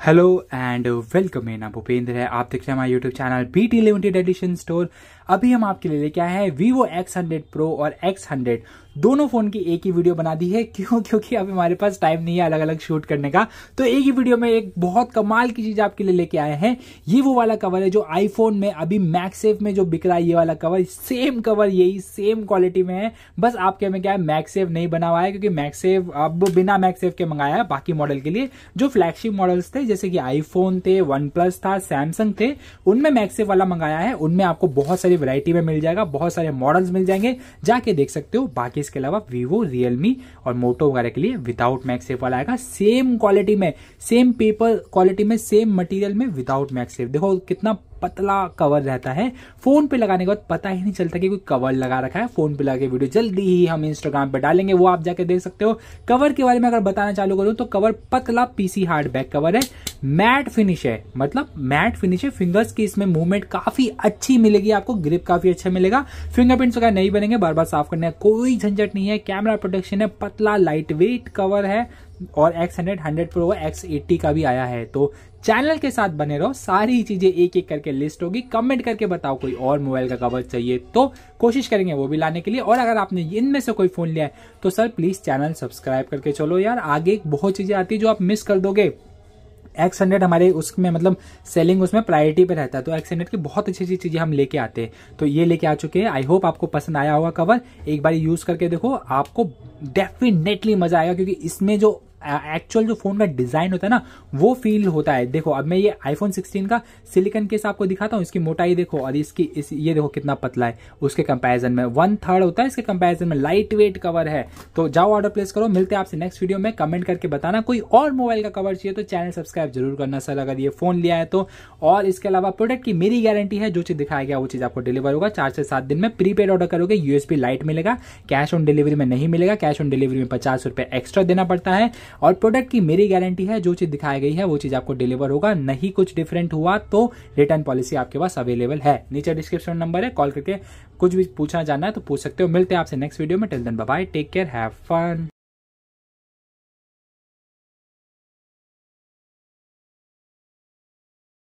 Hello and welcome मेरा भूपेंद्र है आप देख रहे हैं हमारे YouTube channel B T limited edition store अभी हम आपके लिए लेके आए हैं वीवो एक्स हंड्रेड प्रो और एक्स हंड्रेड दोनों फ़ोन की एक ही वीडियो बना दी है। क्यों? क्योंकि अभी हमारे पास टाइम नहीं है अलग अलग शूट करने का। तो एक ही वीडियो में एक बहुत कमाल की चीज़ आपके लिए लेके आए हैं। ये वो वाला कवर है जो आईफोन में, अभी मैक्सेफ में जो बिक रहा है, ये वाला कवर सेम कवर यही सेम क्वालिटी में है। बस आपके में क्या है मैक्सेफ नहीं बना हुआ है, क्योंकि मैक्सेफ अब बिना मैक्सेफ के मंगाया है बाकी मॉडल के लिए। जो फ्लैगशिप मॉडल्स थे, जैसे कि आईफोन थे वन प्लस था सैमसंग थे, उनमें मैक्सेफ वाला मंगाया है। उनमें आपको बहुत सारी वैरायटी में मिल जाएगा, बहुत सारे मॉडल्स मिल जाएँगे, जाके देख सकते हो। बाकी इसके अलावा वीवो रियलमी और मोटो वगैरह के लिए विदाउट मैक्सेफ वाला आएगा। सेम क्वालिटी में सेम पेपर क्वालिटी में सेम मटेरियल में विदाउट मैक्सेफ देखो कितना पतला कवर रहता है। फ़ोन पे लगाने के बाद पता ही नहीं चलता कि कोई कवर लगा रखा है। फ़ोन पे लगा के वीडियो जल्दी ही हम इंस्टाग्राम पे डालेंगे, वो आप जाके देख सकते हो। कवर के बारे में अगर बताना चालू करूँ तो कवर पतला पीसी हार्ड बैक कवर है। मैट फिनिश है। मतलब मैट फिनिश है। फिंगर्स की इसमें मूवमेंट काफ़ी अच्छी मिलेगी आपको। ग्रिप काफ़ी अच्छा मिलेगा। फिंगरप्रिंट्स वगैरह नहीं बनेंगे। बार बार साफ़ करने का कोई झंझट नहीं है। कैमरा प्रोटेक्शन है। पतला लाइट वेट कवर है। और X hundred hundred pro X eighty का भी आया है। तो चैनल के साथ बने रहो। सारी चीज़ें एक एक करके लिस्ट होगी। कमेंट करके बताओ कोई और मोबाइल का कवर चाहिए तो कोशिश करेंगे वो भी लाने के लिए। और अगर आपने इनमें से कोई फ़ोन लिया है तो सर प्लीज़ चैनल सब्सक्राइब करके चलो यार। आगे बहुत चीज़ें आती है जो आप मिस कर दोगे। एक्स हंड्रेड हमारे उसमें मतलब सेलिंग उसमें प्रायोरिटी पे रहता है। तो एक्स हंड्रेड की बहुत अच्छी अच्छी चीज़ें हम लेके आते हैं। तो ये लेके आ चुके हैं। आई होप आपको पसंद आया होगा कवर एक बार यूज़ करके देखो। आपको डेफिनेटली मज़ा आएगा क्योंकि इसमें जो एक्चुअल जो फ़ोन का डिज़ाइन होता है ना, वो फील होता है। देखो, अब मैं ये आईफोन 16 का सिलिकन केस आपको दिखाता हूँ, इसकी मोटाई देखो, और इसकी, इस, ये देखो कितना पतला है, उसके कंपैरिजन में वन थर्ड होता है, इसके कंपैरिजन में लाइट वेट कवर है। तो जाओ ऑर्डर प्लेस करो, मिलते हैं आपसे नेक्स्ट वीडियो में कमेंट करके बताना। कोई और मोबाइल का कवर चाहिए तो चैनल सब्सक्राइब ज़रूर करना, सर, अगर ये फ़ोन लिया है तो। और इसके अलावा प्रोडक्ट की मेरी गारंटी है, जो चीज़ दिखाया गया, वो चीज़ आपको डिलीवर होगा। चार से सात दिन में प्रीपेड ऑर्डर करोगे यूएसपी लाइट मिलेगा कैश ऑन डिलीवरी में नहीं मिलेगा कैश ऑन डिलीवरी में पचास एक्स्ट्रा देना पड़ता है। और प्रोडक्ट की मेरी गारंटी है, जो चीज़ दिखाई गई है, वो चीज़ आपको डिलीवर होगा। नहीं कुछ डिफरेंट हुआ तो रिटर्न पॉलिसी आपके पास अवेलेबल है। नीचे डिस्क्रिप्शन नंबर है कॉल करके कुछ भी पूछना जाना है तो पूछ सकते हो। मिलते हैं आपसे नेक्स्ट वीडियो में। Till then bye take care have fun